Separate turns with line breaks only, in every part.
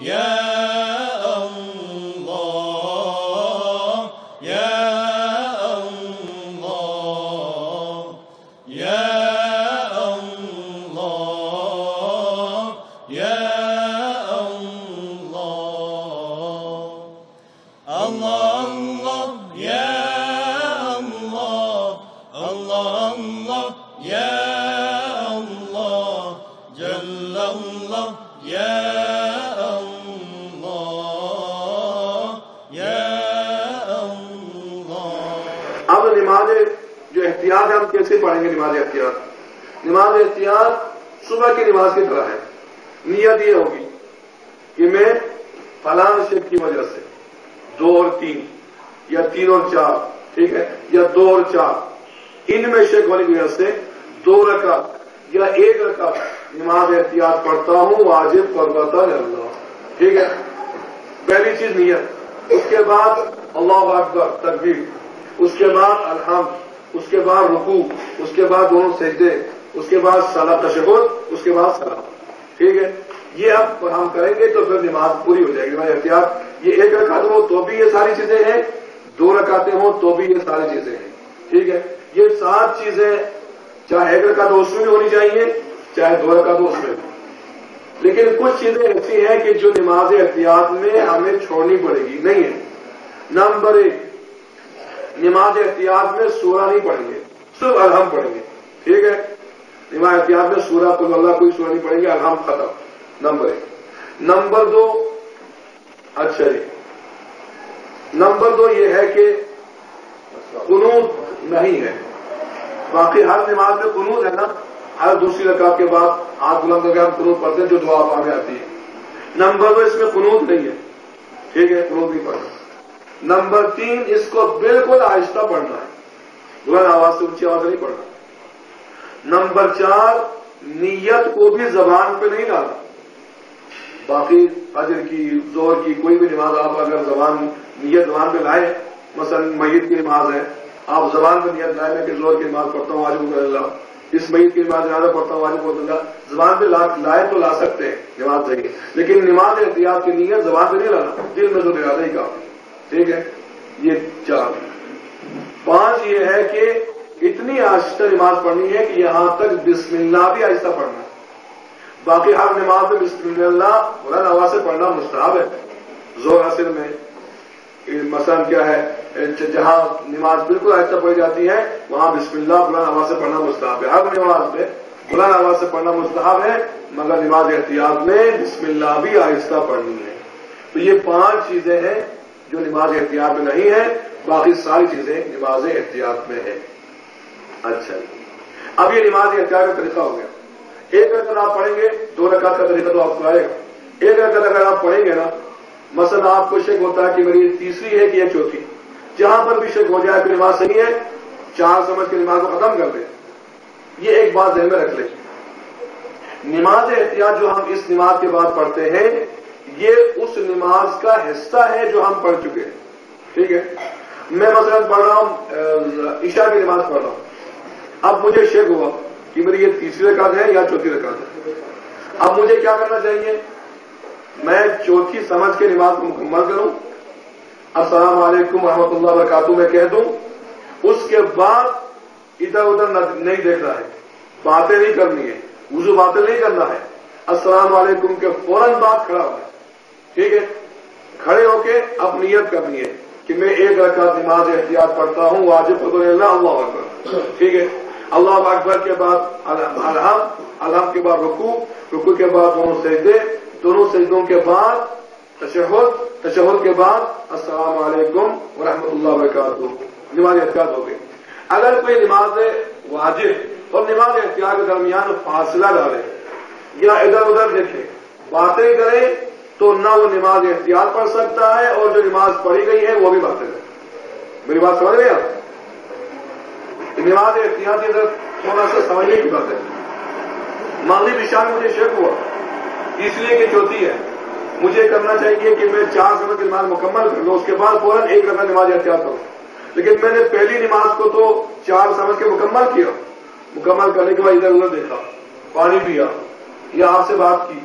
Yeah. नमाज़ जो एहतियात है, हम कैसे पढ़ेंगे नमाज़ एहतियात? नमाज़ एहतियात सुबह की नमाज़ की तरह है। नीयत ये होगी कि मैं फलान शेख की वजह से दो और तीन, या तीन और चार, ठीक है? या दो और चार, इनमें शेख होने की वजह से दो रकात, या एक रकात नमाज़ एहतियात पढ़ता हूँ, वाजिब फरबता अल्लाह ठीक है? पहली चीज़ नीयत, उसके बाद अल्लाह अकबर तकबीर। उसके बाद अलहम उसके बाद रुकू, उसके बाद दोनों सजदे, उसके बाद सला तशहुद, उसके बाद सलाम ठीक है? ये अब हम करेंगे तो फिर नमाज़ पूरी हो जाएगी। हमारी एहतियात ये एक रकात हो तो भी ये सारी चीज़ें हैं, दो रकातें हो तो भी ये सारी चीज़ें हैं। ठीक है? ये सात चीज़ें, चाहे एक रकात हो उसमें भी होनी चाहिए, चाहे दो रकात हो उसमें भी। लेकिन कुछ चीज़ें ऐसी हैं कि जो नमाज़ एहतियात में हमें छोड़नी पड़ेगी। नहीं है। नंबर एक नमाज़ एहतियात में सूरा नहीं पढ़ेंगे, सिर्फ़ अलहम पढ़ेंगे। ठीक है? नमाज़ एहतियात में सूरा कुल अल्लाह कोई सूरा नहीं पढ़ेंगे अलहम खत्म। नंबर एक। नंबर दो अच्छा जी। नंबर दो ये है कि कुनूत नहीं है। बाकी हर नमाज़ में कुनूत है ना? हर दूसरी रकात के बाद हाथ बुलंद करके हम कुनूत पढ़ते हैं, जो दुआ पाने आती है। नंबर दो, इसमें कुनूत नहीं है। ठीक है? कुनूत नहीं पढ़ना। नंबर तीन इसको बिल्कुल आहिस्ता पढ़ना है। बुलंद आवाज़ से ऊँची आवाज़ नहीं पढ़ना नंबर चार नीयत को भी जबान पे नहीं डालना बाकी अजर की ज़ोर की कोई भी नमाज़ आप अगर जबान नियत जबान पे लाए मसलन मयत की नमाज़ है आप जबान पे नियत लाए मैं कि ज़ोर की नमाज़ पढ़ता हूँ आज अल्लाह। इस मयत की नमाज़ ज़्यादा पढ़ता हूँ आज अल्लाह। जबान पे ला, लाए तो ला सकते हैं नमाज़ सही। लेकिन नमाज़ एहतियात की नीयत जबान पे नहीं लाना दिल में तो इरादा ही काफ़ी ठीक है? ये चार पाँच ये है कि इतनी आहिस्ता नमाज़ पढ़नी है कि यहाँ तक बिस्मिल्ला भी आहिस्ता पढ़ना है। बाकी हर नमाज़ में बिस्मिल्लाह बुलंद आवाज़ से पढ़ना मुस्ताब है। ज़ोर हसिल में। मसलन क्या है? जहाँ नमाज़ बिल्कुल आहिस्ता पढ़ी जाती है, वहाँ बिस्मिल्लाह बुलंद आवाज़ से पढ़ना मुस्ताब है। हर नमाज़ में बुलंद आवाज़ से पढ़ना मुस्ताब है, मगर नमाज़ एहतियात में बिस्मिल्ला भी आहिस्ता पढ़नी है। तो ये पाँच चीज़ें हैं जो नमाज़ एहतियात में नहीं है, बाकी सारी चीज़ें नमाज़ एहतियात में है। अच्छा। अब ये नमाज़ एहतियात का तरीका हो गया। एक रकत आप पढ़ेंगे, दो रकात का तरीका तो आपको आएगा। एक रकत अगर आप पढ़ेंगे ना मसल आपको शक होता है कि मेरी तीसरी है कि यह चौथी। जहाँ पर भी शक हो जाए कि नमाज़ सही है, चार समझ के नमाज़ को खत्म कर दे। ये एक बात जहन में रख ले। नमाज़ एहतियात जो हम इस नमाज़ के बाद पढ़ते हैं ये उस नमाज़ का हिस्सा है जो हम पढ़ चुके हैं। ठीक है? मैं मसलन पढ़ रहा हूँ ईशा की नमाज़ पढ़ रहा हूँ। अब मुझे शेक हुआ कि मेरी ये तीसरी रकात है या चौथी रकात है। अब मुझे क्या करना चाहिए? मैं चौथी समझ के नमाज़ को मुकम्मल करूँ। अस्सलाम वालेकुम रहमतुल्लाह बरकातू मैं कह दूँ, उसके बाद इधर उधर नहीं देखना है। बातें नहीं करनी है। वज़ू बातें नहीं करना है। अस्सलाम वालेकुम के फ़ौरन बाद खड़ा होना ठीक है? खड़े होके अब नियत करनी है कि मैं एक रकात नमाज़ एहतियात पढ़ता हूँ, वाजिब फजल अल्लाह अकबर। ठीक है? अल्लाह अकबर के बाद अलहम अलहम के बाद रुकू रुकू के बाद दोनों सजदे, दोनों सजदों के बाद तशहद तशहद के बाद अस्सलाम वालेकुम वरहमतुल्लाह वबरकातुहू। नमाज़ एहतियात हो गई। अगर कोई नमाज़ वाजिब और नमाज़ एहतियात के दरमियान फासला डाले या इधर उधर देखे, बातें करे तो ना वो नमाज़ एहतियात पढ़ सकता है, और जो नमाज़ पढ़ी गई है, वो भी बातें करे मेरी बात समझ रहे आप? नमाज़ एहतियात इधर थोड़ा सा समझने की बात है? माली विशाल मुझे शक हुआ। इसलिए कि चौथी है। मुझे करना चाहिए कि मैं चार समय की नमाज़ मुकम्मल कर लूँ, उसके बाद फ़ौरन एक रकम नमाज़ एहतियात करूँ। लेकिन मैंने पहली नमाज़ को तो चार समझ के मुकम्मल किया। मुकम्मल करने के बाद इधर उधर देखा। पानी पिया, या आपसे बात की,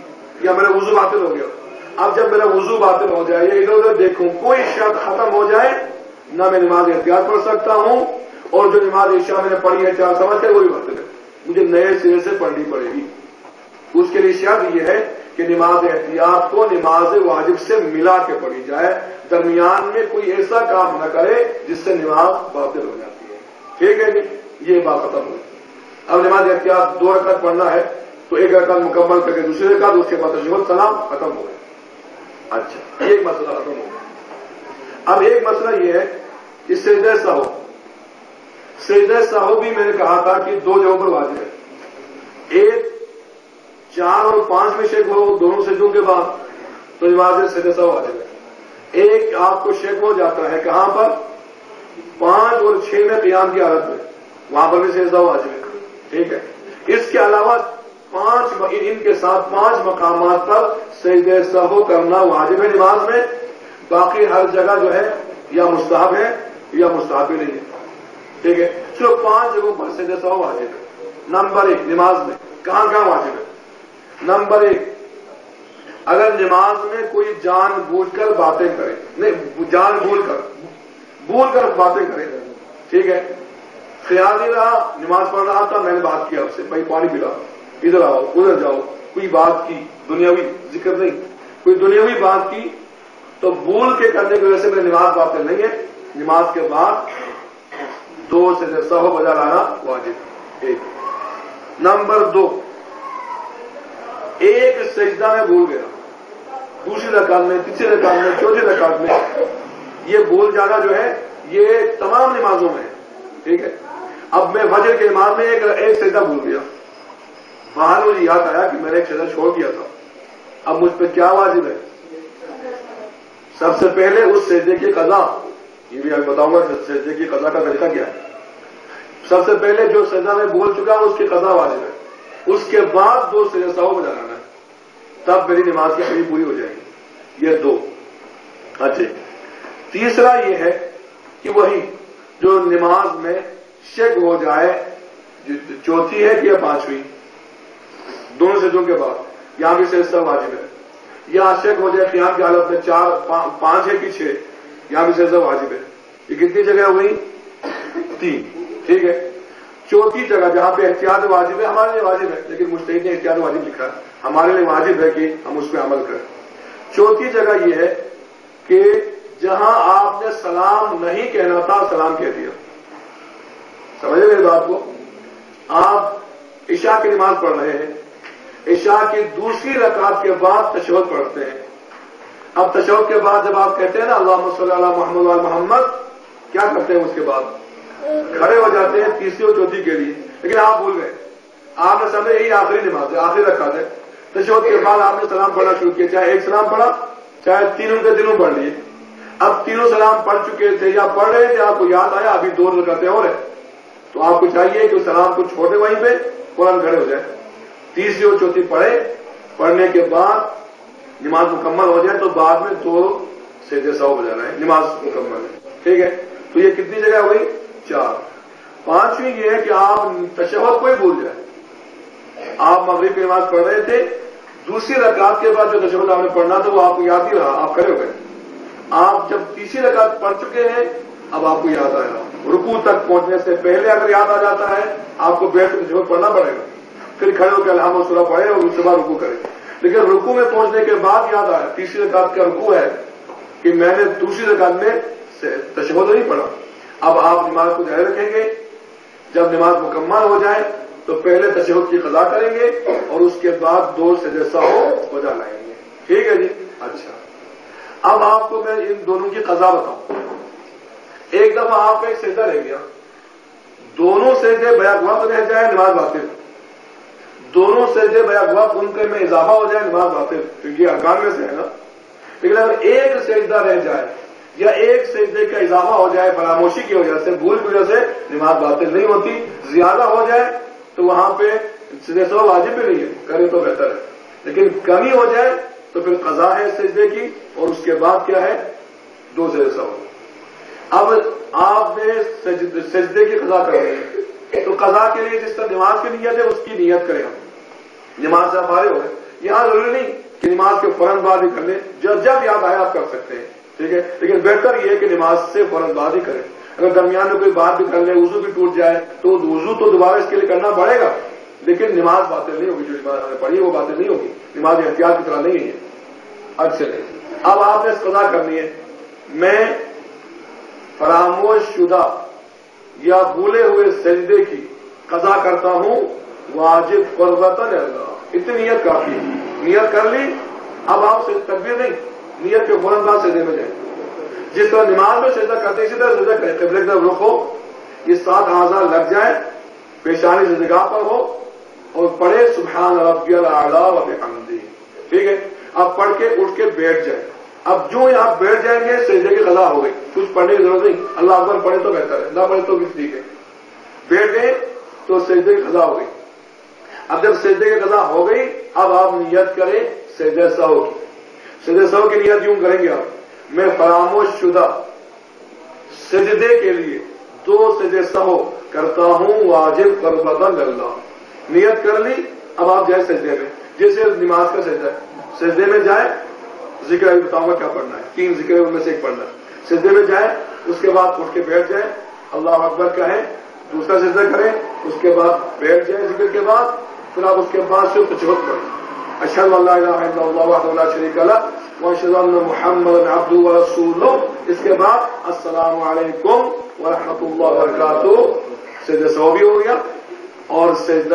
या मेरा वज़ू बातिल हो गया। अब जब मेरा वज़ू बातिल हो जाए, या इधर उधर देखूँ, कोई शर्त खत्म हो जाए, ना मैं नमाज़ एहतियात पढ़ सकता हूँ, और जो नमाज़ ईशा मैंने पढ़ी है, चार समझ कर वही बातिल है। मुझे नए सिरे से पढ़नी पड़ेगी। उसके लिए शर्त यह है कि नमाज़ एहतियात को नमाज़ वाजिब से मिला के पढ़ी जाए, दरमियान में कोई ऐसा काम न करे, जिससे नमाज़ बातिल हो जाती है। ठीक है जी? ये बात खत्म हुई अब नमाज़ एहतियात दो रकत पढ़ना है तो एक रकत मुकम्मल करके दूसरी रकत, उसके बाद सलाम खत्म हो गया अच्छा एक मसला खत्म हो अब एक मसला यह है कि सजदे साहो सजदे साहो भी मैंने कहा था कि दो जगहों पर वाजिब है। एक, चार और पाँच में शेख हो, दोनों सजदों के बाद तो नमाज़ सजदे साहो वाजिब है। एक, आपको शेख हो जाता है, कहाँ पर? पाँच और छह में क्याम की हालत में, वहाँ पर भी सजदा वाजिब है। ठीक है? इसके अलावा पाँच इनके साथ पाँच मकाम पर सजदे सहो करना वाजिब है नमाज़ में। बाकी हर जगह जो है, या मुस्ताहब है, या मुस्ताहब नहीं है। ठीक है? चलो पाँच जगहों पर सजदे सहो वाजिब है। नंबर एक, नमाज़ में। कहाँ कहाँ वाजिब है? नंबर एक, अगर नमाज़ में कोई जान बूझ कर बातें करे, नहीं, जान भूल कर भूल कर बातें करे, ठीक है? ख्याल ही रहा, नमाज़ पढ़ रहा था मैंने बात किया आपसे, भाई, पानी पिला। इधर आओ, उधर जाओ। कोई बात की दुनियावी ज़िक्र नहीं। कोई दुनियावी बात की तो भूल के करने की वजह से मेरी नमाज़ बातें नहीं है। नमाज़ के बाद दो से सहो बजा लाना वाजिब एक। नंबर दो। एक सजदा में भूल गया। दूसरी रकात में, तीसरी रकात में, चौथी रकात में। ये भूल जाना जो है, ये तमाम नमाजों में है। ठीक है? अब मैं फजर के नमाज़ में एक एक सजदा भूल गया। वहाँ मुझे याद आया कि मैंने सजदा छोड़ दिया था। अब मुझ पर क्या वाजिब है? सबसे पहले उस सजदे की कजा, ये भी मैं बताऊँगा सजदे की कजा का तरीका क्या है? सबसे पहले जो सजा में बोल चुका हूँ, उसकी कजा वाजिब है। उसके बाद दो सजा बजा लाना है। तब मेरी नमाज़ की खड़ी पूरी हो जाएगी। ये दो। अच्छे। तीसरा ये है कि वही जो नमाज़ में शक हो जाए चौथी है कि या पांचवी? दोनों सजों के बाद यहाँ भी शेष वाजिब है। या शक हो जाए क्याम की हालत में चार पा, पाँच है कि छह यहाँ भी शेष वाजिब है। ये कितनी जगह हुई? तीन। ठीक है? चौथी जगह जहाँ पे एहतियात वाजिब है हमारे लिए वाजिब है लेकिन मुश्तैद ने एहतियात वाजिब लिखा। है हमारे लिए वाजिब है कि हम उस पर अमल करें। चौथी जगह यह है कि जहाँ आपने सलाम नहीं कहना था सलाम कह दिया। समझे मेरी बात को? आप ईशा की नमाज़ पढ़ रहे हैं ईशा की दूसरी रकात के बाद तशहद पढ़ते हैं। अब तशहद के बाद जब आप कहते हैं ना अल्लाह मोहम्मद मोहम्मद, क्या करते हैं उसके बाद? खड़े हो जाते हैं तीसरी और चौथी के लिए। लेकिन आप भूल गए। आपने समझे, यही आखिरी नमाज़ है, आखिरी रखा है। तशहद के बाद आपने सलाम पढ़ना शुरू किया, चाहे एक सलाम पढ़ा, चाहे तीनों के दिनों पढ़ लिए। अब तीनों सलाम पढ़ चुके थे या पढ़ रहे थे, आपको याद आया, अभी दो रकाते और है। तो आपको चाहिए कि सलाम को छोड़े वहीं पे, फ़ौरन खड़े हो जाए। तीसरी और चौथी पढ़े पढ़ने के बाद नमाज़ मुकम्मल हो जाए तो बाद में दो से जैसा हो जाना है, नमाज़ मुकम्मल है। ठीक है? तो ये कितनी जगह हो गई? चार। पांचवी ये है कि आप तशहद को ही भूल जाए। आप मगरब की नमाज़ पढ़ रहे थे, दूसरी रकात के बाद जो तशहद आपने पढ़ना था वो आपको याद ही रहा, आप खड़े हो गए। आप जब तीसरी रकात पढ़ चुके हैं, अब आपको याद आएगा रुकू तक पहुँचने से पहले अगर याद आ जाता है, आपको बैठ कर तशहद पढ़ना पड़ेगा। फिर खड़े होकर हम सुरा पढ़े और उसके बाद रुकू करें। लेकिन रुकू में पहुँचने के बाद याद आया, तीसरी रकात का रुकू है कि मैंने दूसरी रकात में तशहद नहीं पढ़ा। अब आप नमाज़ को जारी रखेंगे, जब नमाज़ मुकम्मल हो जाए तो पहले तशहद की कजा करेंगे और उसके बाद दो से जैसा हो बजा लाएँगे। ठीक है जी? अच्छा। अब आपको मैं इन दोनों की कजा बताऊँ। एक दफ़ा आप एक सेजा रह गया दोनों सेजे बया वक्त रह जाए, नमाज़ बातिल। दोनों सेजे बया वक्त उनके में इजाफा हो जाए नमाज़ बातिल क्योंकि अरकान में से है ना? लेकिन अगर एक सेजदा रह जाए, या एक सेजदे का इजाफा हो जाए, फरामोशी की वजह से, भूल की वजह से, नमाज़ बातिल नहीं होती, ज़्यादा हो जाए तो वहाँ पे सौ वाजिब भी नहीं है करें तो बेहतर है। लेकिन कमी हो जाए तो फिर कजा है सजदे की, और उसके बाद क्या है? दो से सौ अब आपने सजदे की कजा कर दी तो कजा के लिए जिस तरह नमाज़ की नीयत है, उसकी नीयत करें हम। नमाज़ से फारे हो यहाँ ज़रूरी नहीं कि नमाज़ के फ़ौरन बाद ही कर लें। जब जब याद आए आप कर सकते हैं, ठीक है? लेकिन बेहतर यह है कि नमाज़ से फ़ौरन बाद ही करें। अगर दरमियान में कोई बात भी कर ले, वज़ू भी टूट जाए तो वज़ू तो दोबारा इसके लिए करना पड़ेगा। लेकिन नमाज़ बातें नहीं होगी, जो नमाज़ पढ़ी वो बातें नहीं होगी। नमाज़ एहतियात की तरह नहीं है अच्छे नहीं अब आपने सजा करनी है। मैं फरामोश शुदा या भूले हुए सजदे की कजा करता हूँ, वाजिब फरबतन अल्लाह इतनी नियत काफ़ी नियत कर ली, अब आप तकबीर नहीं, नियत के फ़ौरन बाद सजदे में जाए। जिस तरह नमाज़ में सजदा करते इसी तरह सजदा करें। कबले की तरफ़ हो ये सात आजार लग जाए पेशानी से जगह पर हो, और पढ़े सुबहान रबियल आला ठीक है? अब पढ़ के उठ के बैठ जाए। अब जो यहाँ बैठ जाएँगे, सजदे की कदा हो गई। कुछ पढ़ने की ज़रूरत नहीं। अल्लाह अकबर पढ़े तो बेहतर है। ना पढ़े तो भी ठीक है। बैठ गए तो सजदे की कदा हो गई। अब जब सजदे की कदा हो गई, अब आप नियत करें, सजदे सहो की। सजदे सहो की नियत यूँ करेंगे आप? मैं फरामोश शुदा सजदे के लिए दो सजदे सहो करता हूँ, वाजिब कर करबदन अल्लाह। नियत कर ली, अब आप जाए सजदे में। जैसे नमाज़ का सजदा है। सजदे में जाए ज़िक्र अभी बताऊँगा क्या पढ़ना है? तीन ज़िक्र उनमें से एक पढ़ना है। सिद्धे में जाए, उसके बाद उठ के बैठ जाए, अल्लाह अकबर कहें, दूसरा सिद्धा करें, उसके बाद बैठ जाए ज़िक्र के बाद, फिर आप उसके बाद सिर्फ़ तशहद पढ़ें। अल्लाह शरीक मोहम्मद अब्दू रसूल इसके बाद, अस्सलाम वालेकुम वरहमतुल्लाह सौ भी हो गया, और सिद्ध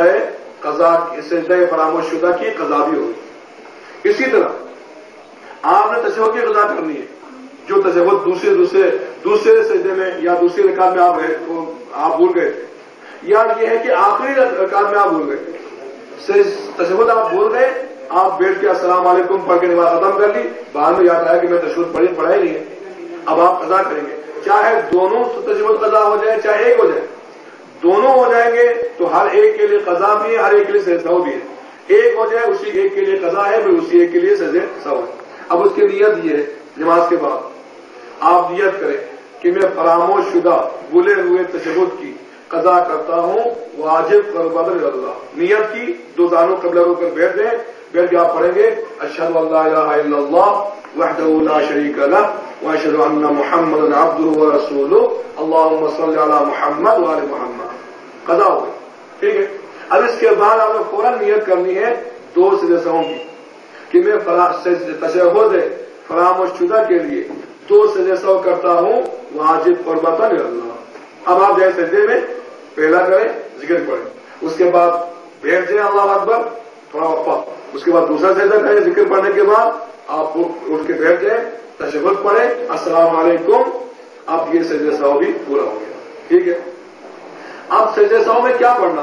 कजा सिद्ध फरामशुदा की कजा भी होगी इसी तरह आपने तशहद की गजा करनी है। जो तशहद दूसरे दूसरे दूसरे सजदे में या दूसरे रिकात में आप तो आप भूल गए। या ये है कि आखिरी रिकात में आप भूल गए। तशहद आप भूल गए, आप बैठ के अस्सलाम वालेकुम पढ़ के नमाज़ खत्म कर ली। बाद में याद आया कि मैं तशहद पढ़ी पढ़ा ही नहीं है। अब आप कजा करेंगे। चाहे दोनों तशहद कजा हो जाए, चाहे एक हो जाए, दोनों हो जाएँगे तो हर एक के लिए कजा भी है, हर एक के लिए सजदा भी है। एक हो जाए, उसी एक के लिए कजा है, फिर उसी एक के लिए सजे सब है। अब उसकी नीयत ये नमाज़ के बाद। आप नियत करें कि मैं फरामोश शुदा बुले हुए तशबुद की कजा करता हूँ, वाजिब करबदल अल्लाह। नियत की, दो दानों कबला रोकर बैठ दें बैठ के आप पढ़ेंगे अशद वहदला शरीक वशद मोहम्मद अल्लाह मोहम्मद वाल मोहम्मद। कजा हो गई, ठीक है? अब इसके बाद आपने फ़ौरन नियत करनी है, दो सदस्यों की कि मैं तशहद फरामशुदा के लिए। दो सौ करता हूँ, वाजिब और कुर्बतन अल्लाह। अब आप जाए सजदे में पहला करें, ज़िक्र पढ़ें उसके बाद बैठ जाए अल्लाह अकबर, थोड़ा वफा उसके बाद दूसरा सजदा करें, ज़िक्र पढ़ने के बाद आप उठ के बैठ जाए तशहद पढ़े, अस्सलाम वालेकुम। अब ये सजदे सौ भी पूरा हो गया। ठीक है? अब सजदे सौ में क्या पढ़ना?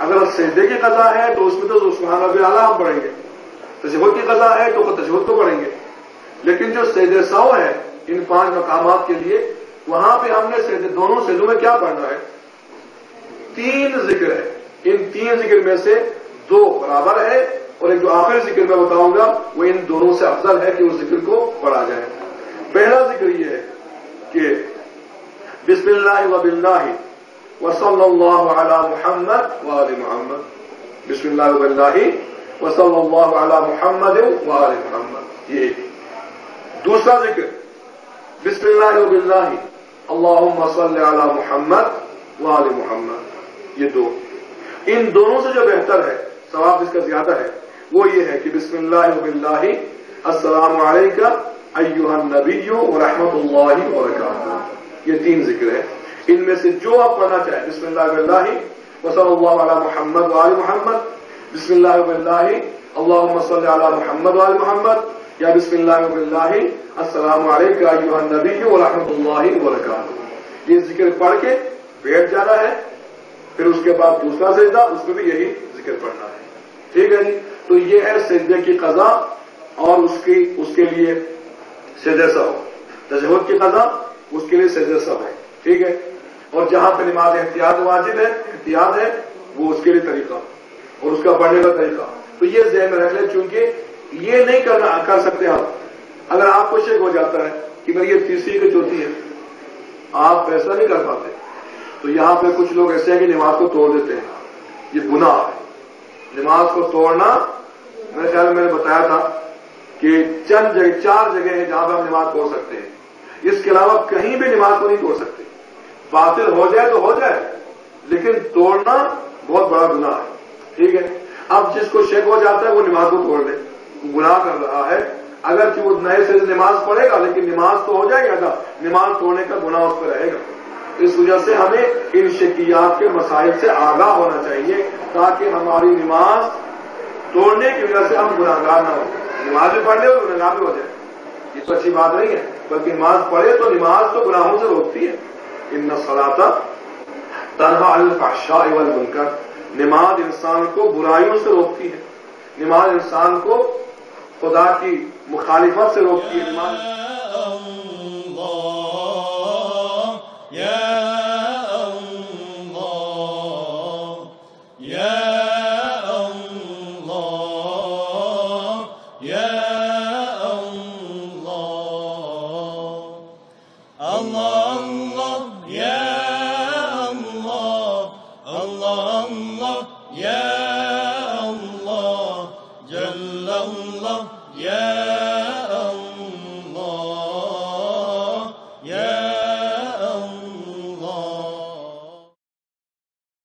अगर सजदे की कथा है तो उसमें तो आला हम पढ़ेंगे। तशहद की कजा है तो तशहद तो पढ़ेंगे। लेकिन जो सैद सौ है, इन पाँच मकाम के लिए, वहाँ पे हमने सैद दोनों सैदों में क्या पढ़ना है? तीन ज़िक्र है। इन तीन ज़िक्र में से दो बराबर है और एक जो आखिरी ज़िक्र मैं बताऊँगा, वो इन दोनों से अफजल है कि उस ज़िक्र को पढ़ा जाए। पहला ज़िक्र यह है कि बिस्मिल्लाह वबिल्लाहि वसल्लल्लाहु अला मुहम्मद व वसल्लल्लाहु अला मुहम्मद व आलि मुहम्मद। ये दूसरा ज़िक्र। बिस्मिल्लाह अल्लाहुम्मा सल्लि अला मुहम्मद व आलि मुहम्मद। ये दो। इन दोनों से जो बेहतर है, सवाब जिसका ज़्यादा है, वो ये है कि बिस्मिल्लाह अस्सलाम अय्युहन व रहमतुल्लाहि व बरकातुहू। ये तीन ज़िक्र है। इनमें से जो आप पढ़ना चाहें, बिस्मिल्लाह बिल्लाहि, व सल्लल्लाहु अला मुहम्मद व आलि मुहम्मद बिस्मिल्लाह अल्लाह अला मोहम्मद वाल मोहम्मद या बिस्मिल्लाह अस्सलाम नबी वरहमतुल्लाहि वबरकातुहू ये ज़िक्र पढ़ के बैठ जाना है, फिर उसके बाद दूसरा सजदा, उसमें भी यही ज़िक्र पढ़ना है। ठीक है जी? तो ये है सजदे की कजा और उसकी, उसके लिए सजदे सब तजहद की कजा, उसके लिए सजदे सब है ठीक है? और जहाँ पर नमाज़ एहतियात वाजिब है एहतियात है, वो उसके लिए तरीका। और उसका पढ़ने का तरीका। तो ये जहन में रख लें, चूँकि ये नहीं करना, कर सकते आप। अगर आपको शेक हो जाता है कि मेरी ये तीसरी की चौथी है, आप फैसला नहीं कर पाते। तो यहाँ पे कुछ लोग ऐसे हैं कि नमाज़ को तोड़ देते हैं। ये गुनाह है। नमाज़ को तोड़ना, मेरे ख्याल में मैंने बताया था कि चंद जगह, चार जगह है जहाँ पर हम नमाज़ तोड़ सकते हैं। इसके अलावा कहीं भी नमाज़ को नहीं तोड़ सकते। बातिल हो जाए तो हो जाए, लेकिन तोड़ना बहुत बड़ा गुनाह है। ठीक है? अब जिसको शेक हो जाता है, वो नमाज़ को तोड़ ले गुनाह कर रहा है। अगर कि वो नए से नमाज़ पढ़ेगा, लेकिन नमाज़ तो हो जाएगा ना नमाज़ तोड़ने का गुनाह उस पर रहेगा। इस वजह से हमें इन शकियात के मसाइल से आगाह होना चाहिए, ताकि हमारी नमाज़ तोड़ने की वजह से हम गुनाहगार ना हो। नमाज़ भी पढ़ ले गुनाह भी हो जाए। ये तो अच्छी बात नहीं है। बल्कि नमाज़ पढ़े तो नमाज़ तो गुनाहों से रोकती है। इन सलाता तनहा अलफाशा इवल मुनकर। नमाज़ इंसान को बुराइयों से रोकती है। नमाज़ इंसान को खुदा की मुखालिफत से रोकती है। नमाज़